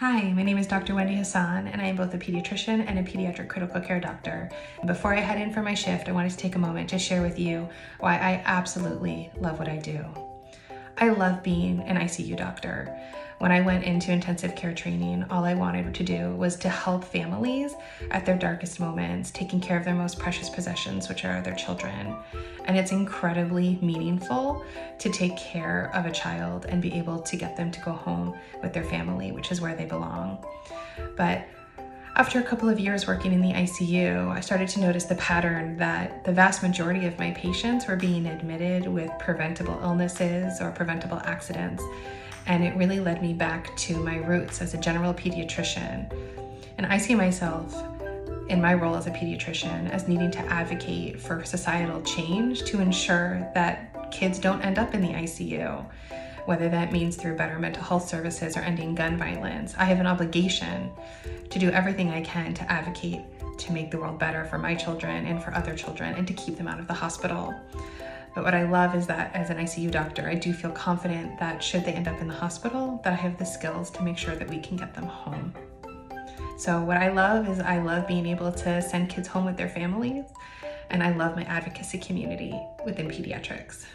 Hi, my name is Dr. Wendy Hasson, and I am both a pediatrician and a pediatric critical care doctor. Before I head in for my shift, I wanted to take a moment to share with you why I absolutely love what I do. I love being an ICU doctor. When I went into intensive care training, all I wanted to do was to help families at their darkest moments, taking care of their most precious possessions, which are their children. And it's incredibly meaningful to take care of a child and be able to get them to go home with their family, which is where they belong. But after a couple of years working in the ICU, I started to notice the pattern that the vast majority of my patients were being admitted with preventable illnesses or preventable accidents and it really led me back to my roots as a general pediatrician. And I see myself in my role as a pediatrician as needing to advocate for societal change to ensure that kids don't end up in the ICU, whether that means through better mental health services or ending gun violence. I have an obligation to do everything I can to advocate to make the world better for my children and for other children and to keep them out of the hospital. But what I love is that as an ICU doctor, I do feel confident that should they end up in the hospital, that I have the skills to make sure that we can get them home. So what I love is I love being able to send kids home with their families, and I love my advocacy community within pediatrics.